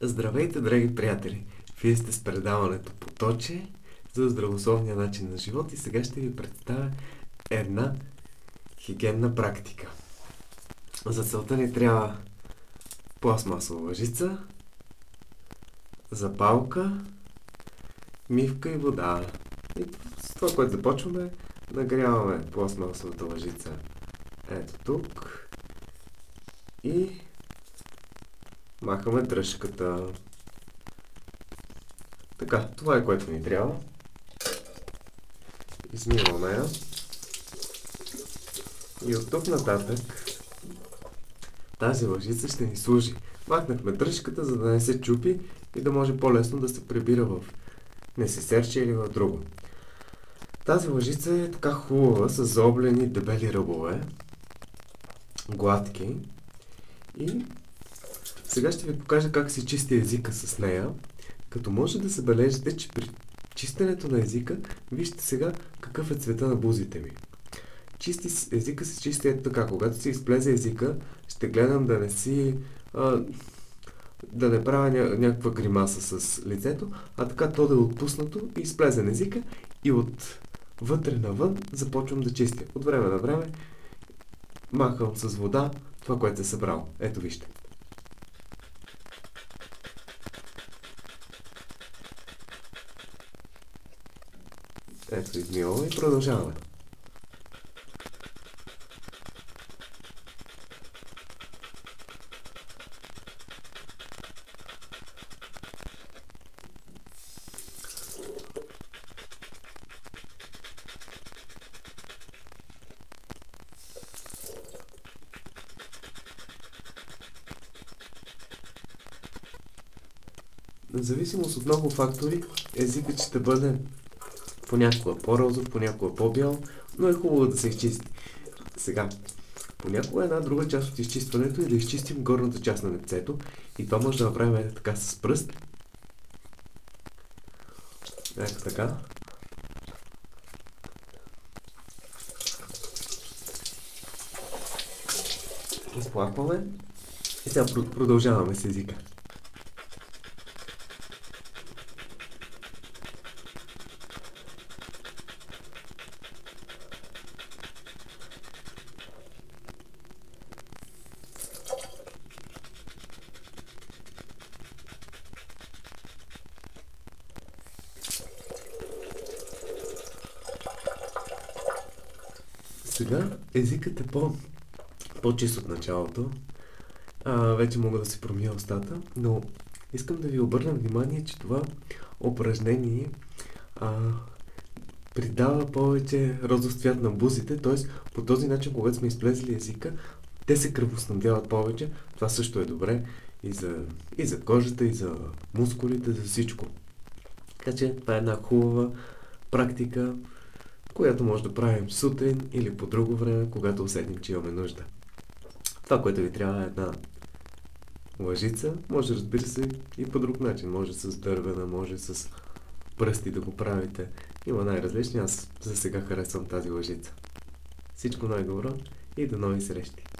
Здравейте, драги приятели! Вие сте с предаването Поточе за здравословния начин на живот и сега ще ви представя една хигиенна практика. За целта ни трябва пластмасова лъжица, запалка, мивка и вода. И с това, което започваме, нагряваме пластмасовата лъжица ето тук и махаме дръжката. Така, това е което ни трябва. Измиваме я. И от тук нататък тази лъжица ще ни служи. Махнахме дръжката, за да не се чупи и да може по-лесно да се прибира в несесерче или в друго. Тази лъжица е така хубава, с заоблени дебели ръбове, гладки и сега ще ви покажа как се чисти езика с нея, като може да се бележите, че при чистенето на езика, вижте сега какъв е цвета на бузите ми. Чисти езика се чисти ето така. Когато си изплезе езика, ще гледам да не си... А, да не правя ня- някаква гримаса с лицето, а така то да е отпуснато и изплезен езика и от вътре навън започвам да чистя. От време на време махам с вода това, което е събрал. Ето вижте. Ето измиваме и продължаваме. Зависимост от много фактори, езикът ще бъде понякога по-розов, понякога по-бял, но е хубаво да се изчисти. Сега, понякога една друга част от изчистването е да изчистим горната част на лицето и това може да направим така с пръст. Ето така. Изплакваме и сега продължаваме с езика. Сега езикът е по, по-чист от началото. А, вече мога да се промия устата, но искам да ви обърна внимание, че това упражнение а, придава повече розов цвят на бузите, т.е. по този начин, когато сме изплезли езика, те се кръвоснабдяват повече. Това също е добре и за, и за кожата, и за мускулите, за всичко. Така че това е една хубава практика, която може да правим сутрин или по друго време, когато усетим, че имаме нужда. Това, което ви трябва е една лъжица. Може, разбира се, и по друг начин. Може с дървена, може с пръсти да го правите. Има най-различни. Аз за сега харесвам тази лъжица. Всичко най-добро и до нови срещи!